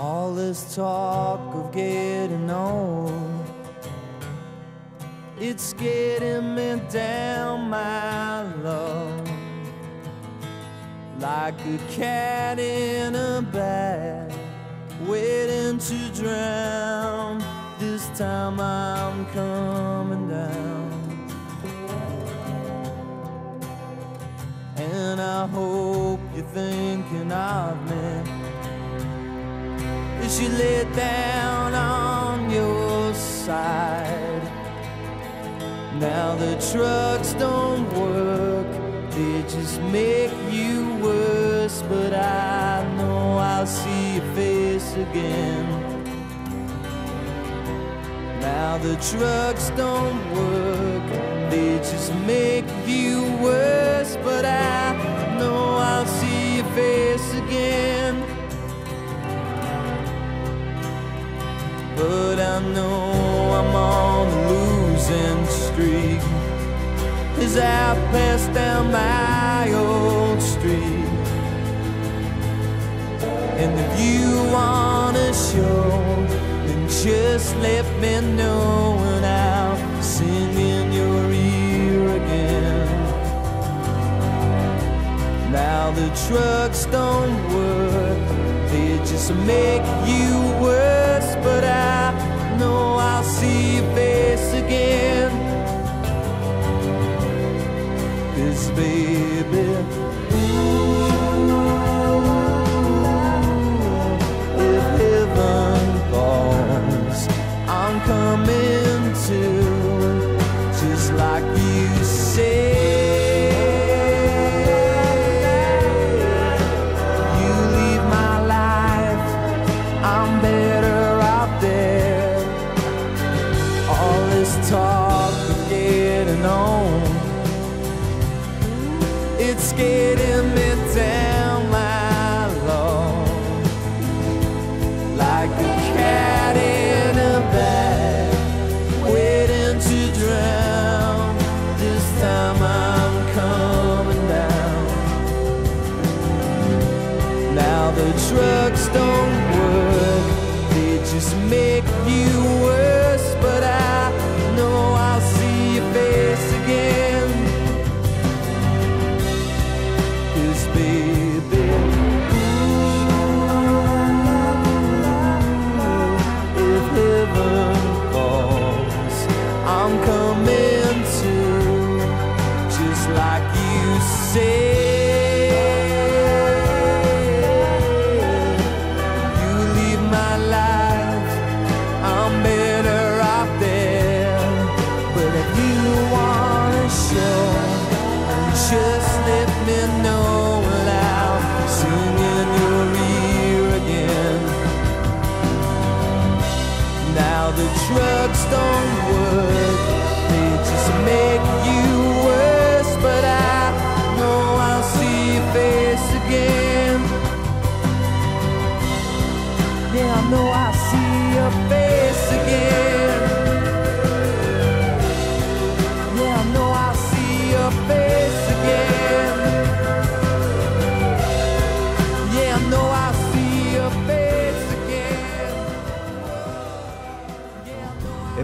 All this talk of getting old, it's getting me down, my love, like a cat in a bag, waiting to drown. This time I'm coming down. And I hope you're thinking of me you lay down on your side. Now the trucks don't work, they just make you worse. But I know I'll see your face again. Now the trucks don't work, they just make you worse. But I know I'll see your face again. But I know I'm on a losing streak as I pass down my old street. And if you wanna show, then just let me know and I'll sing in your ear again. Now the trucks don't work, they just make you worse. But I talk of getting on, it's getting me down, my love, like a cat in a bag, waiting to drown. This time I'm coming down. Now the trucks don't work, they just make you worse. Drugs don't work, they just make you worse. But I know I'll see your face again. Yeah, I know I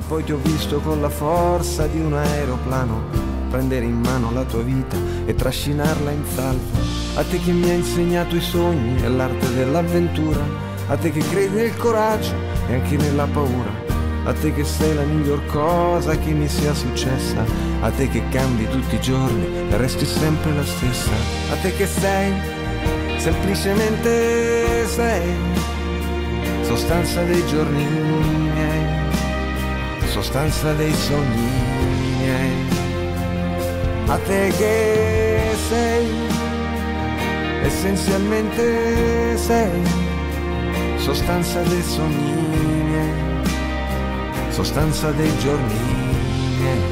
poi ti ho visto con la forza di un aeroplano prendere in mano la tua vita e trascinarla in salvo. A te che mi hai insegnato i sogni e l'arte dell'avventura, a te che credi nel coraggio e anche nella paura, a te che sei la miglior cosa che mi sia successa, a te che cambi tutti i giorni e resti sempre la stessa, a te che sei, semplicemente sei, sostanza dei giorni miei sostanza dei sogni miei. A te che sei, essenzialmente sei, sostanza dei sogni miei, sostanza dei giorni miei.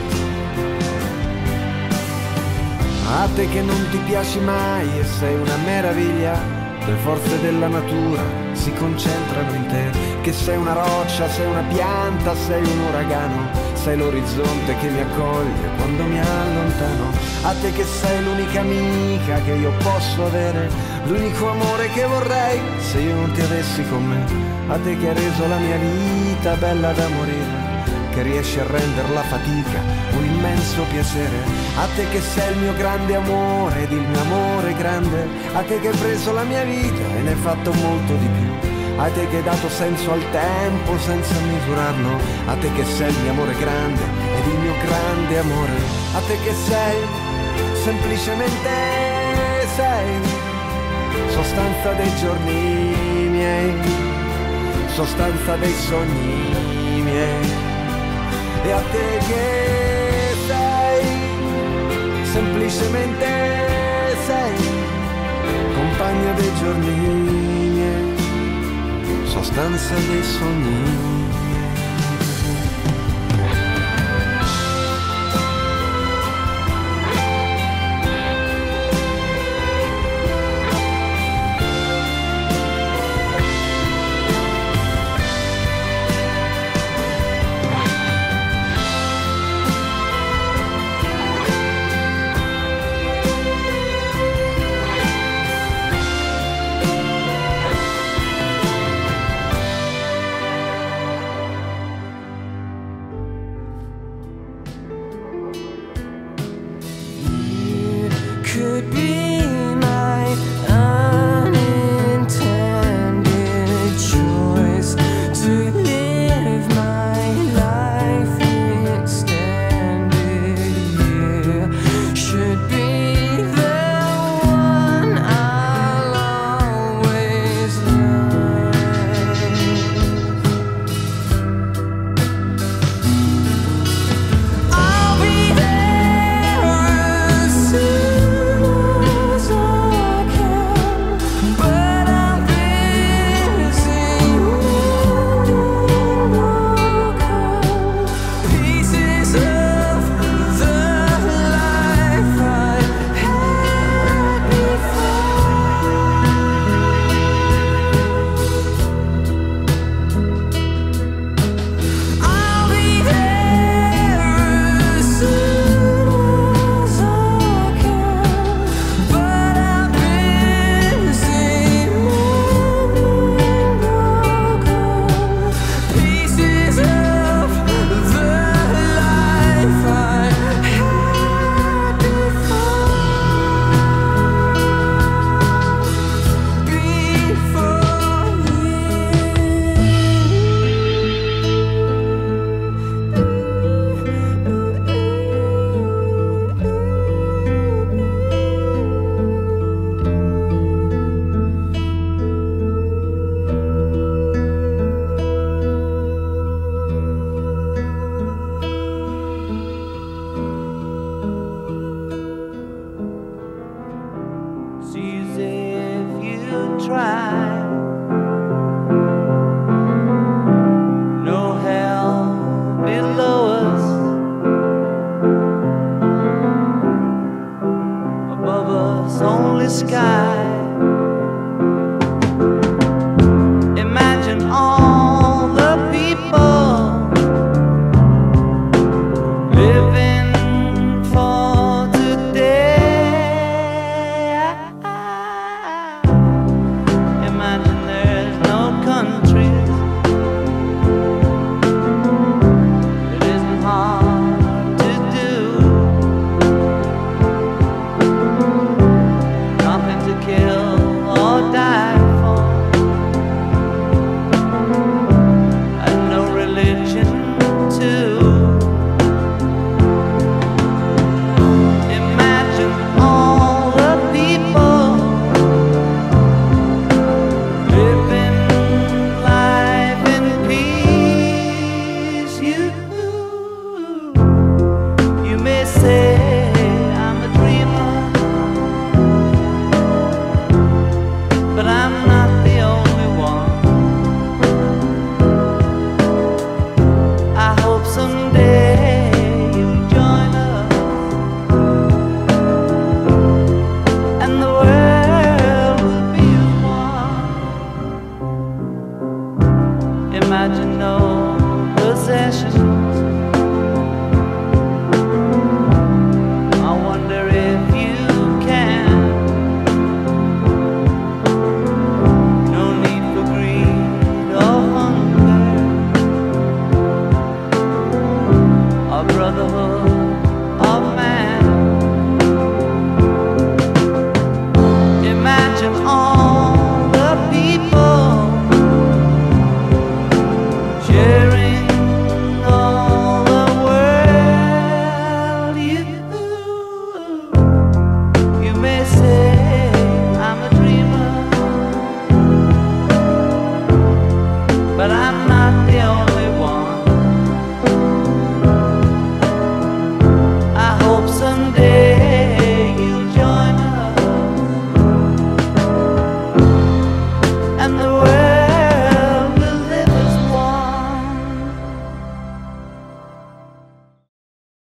A te che non ti piaci mai e sei una meraviglia, le forze della natura si concentrano in te, che sei una roccia, sei una pianta, sei un uragano, sei l'orizzonte che mi accoglie quando mi allontano, a te che sei l'unica amica che io posso avere, l'unico amore che vorrei. Se io non ti avessi con me, a te che hai reso la mia vita bella da morire che riesci a rendere la fatica un immenso piacere. A te che sei il mio grande amore ed il mio amore grande, a te che hai preso la mia vita e ne hai fatto molto di più. A te che hai dato senso al tempo senza misurarlo, a te che sei il mio amore grande ed il mio grande amore, a te che sei semplicemente sei. Sostanza dei giorni miei, sostanza dei sogni miei. E a te che semplicemente sei, compagno dei giorni sostanza dei sogni. lonely sky.